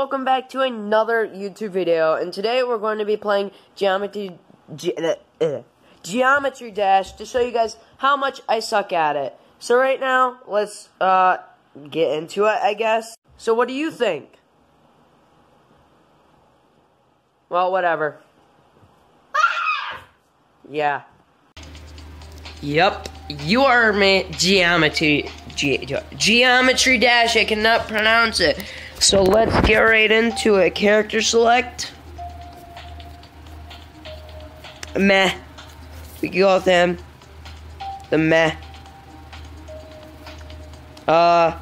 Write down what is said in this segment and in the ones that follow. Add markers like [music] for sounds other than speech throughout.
welcome back to another YouTube video. And today we're going to be playing Geometry Ge uh, uh, Geometry Dash to show you guys how much I suck at it. So right now, let's uh, get into it, I guess. So what do you think? Well, whatever. Yeah. Yep, you are me geometry ge geometry dash. I cannot pronounce it. So let's get right into it. Character select. Meh. We can go. The meh. Uh,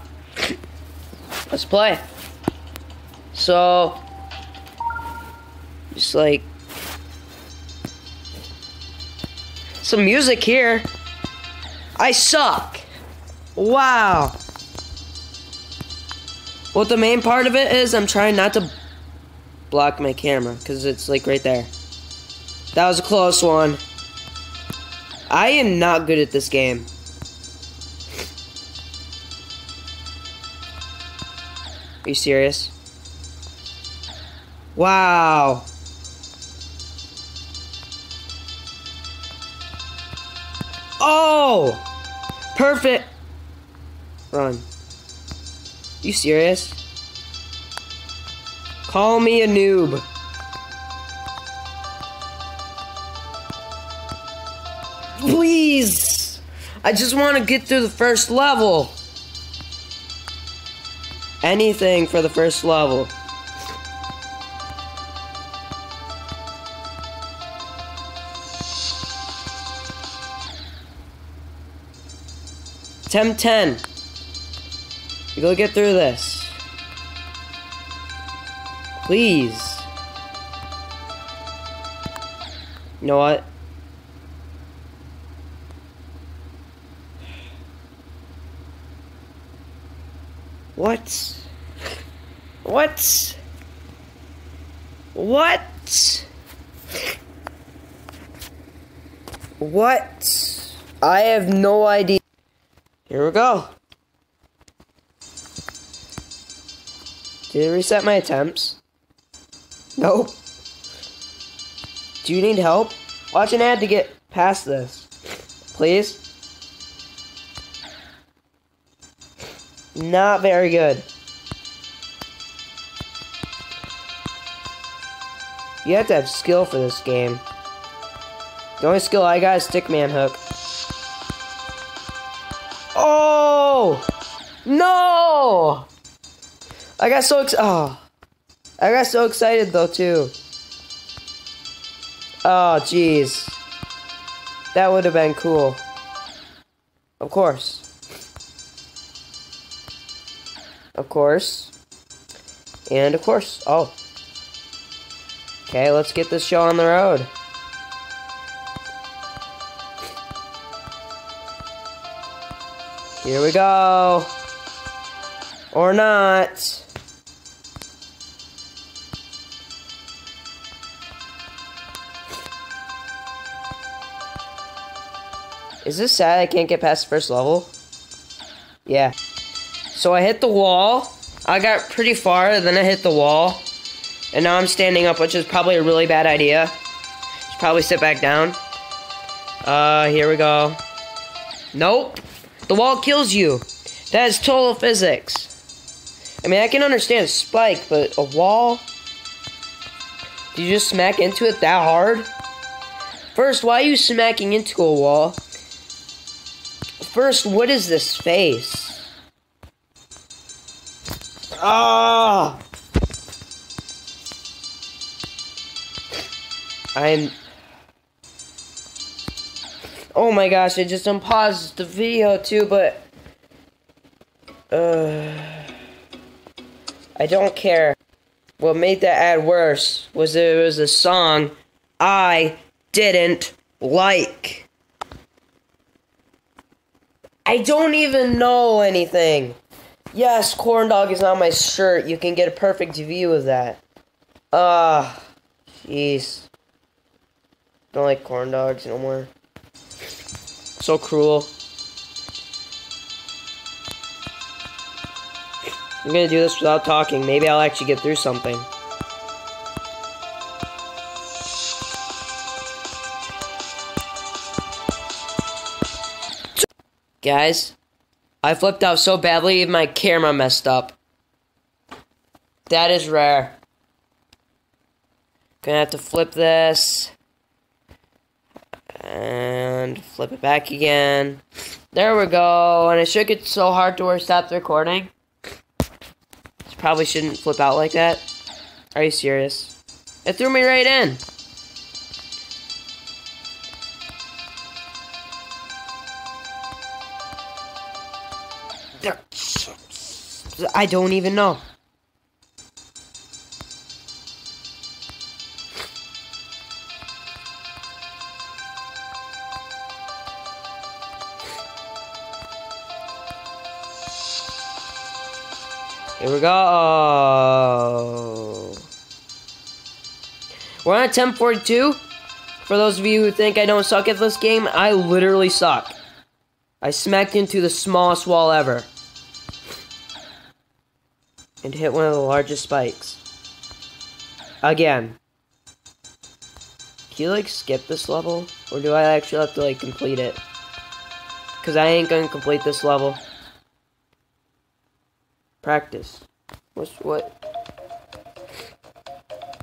let's play. So, just like some music here. I suck. Wow. Well, the main part of it is I'm trying not to block my camera because it's like right there. That was a close one. I am not good at this game. Are you serious? Wow. Oh! Perfect. Run. You serious? Call me a noob. Please! I just want to get through the first level. Anything for the first level. Tem 10. We go get through this. Please. You know what? What? What? What? What? I have no idea. Here we go. Did it reset my attempts? Nope. Do you need help? Watch an ad to get past this. Please? Not very good. You have to have skill for this game. The only skill I got is Stickman Hook. Oh! No! I got so ex- oh. I got so excited though too. Oh jeez. That would have been cool. Of course. Of course. And of course. Oh. Okay, let's get this show on the road. Here we go. Or not. Is this sad I can't get past the first level? Yeah. So I hit the wall. I got pretty far, then I hit the wall. And now I'm standing up, which is probably a really bad idea. Should probably sit back down. Uh, here we go. Nope. The wall kills you. That is total physics. I mean, I can understand a spike, but a wall? Did you just smack into it that hard? First, why are you smacking into a wall? First, what is this face? Ah! I'm... Oh my gosh, I just unpaused the video too, but... Uh... I don't care. What made that ad worse was it was a song I didn't like. I don't even know anything. Yes, corn dog is on my shirt. You can get a perfect view of that. Ah, uh, jeez. Don't like corn dogs no more. So cruel. I'm gonna do this without talking. Maybe I'll actually get through something. Guys, I flipped out so badly my camera messed up. That is rare. Gonna have to flip this. And flip it back again. There we go. And it shook it so hard to where it stopped recording. Probably shouldn't flip out like that. Are you serious? It threw me right in. I don't even know. Here we go. We're on 1042. For those of you who think I don't suck at this game, I literally suck. I smacked into the smallest wall ever. And hit one of the largest spikes. Again. Can you, like, skip this level? Or do I actually have to, like, complete it? Because I ain't gonna complete this level. Practice. What's what?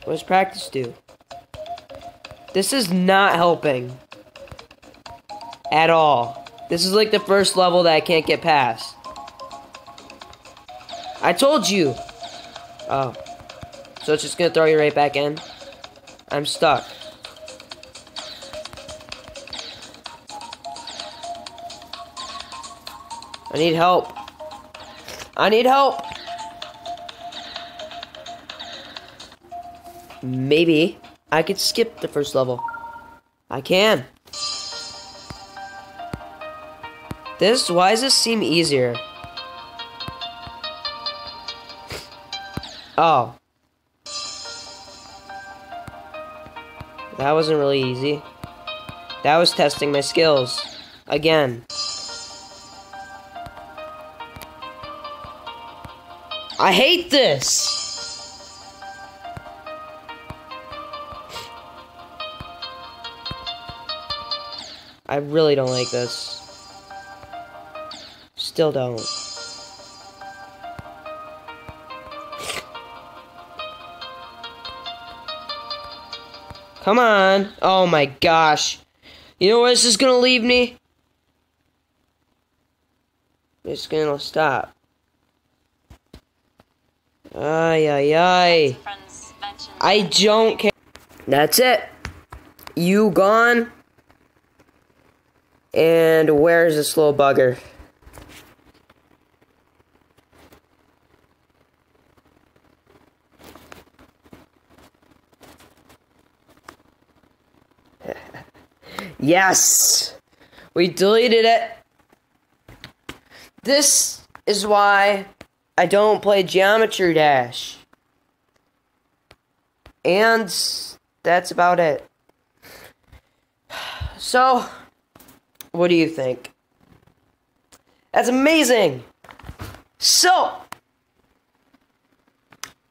What does practice do? This is not helping. At all. This is like the first level that I can't get past. I told you! Oh. So it's just gonna throw you right back in? I'm stuck. I need help. I need help. Maybe I could skip the first level. I can. This, why does this seem easier? Oh. That wasn't really easy. That was testing my skills. Again. I hate this! I really don't like this. Still don't. Come on. Oh my gosh. You know where this is gonna leave me? It's gonna stop. Ay, ay, ay. I don't care. That's it. You gone? And where's this little bugger? Yes! We deleted it. This is why I don't play Geometry Dash. And that's about it. [sighs] So, what do you think? That's amazing! So,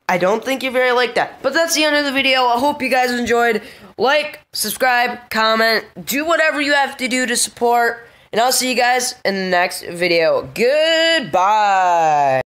I don't think you're very like that. But that's the end of the video. I hope you guys enjoyed. Like, subscribe, comment, do whatever you have to do to support. And I'll see you guys in the next video. Goodbye!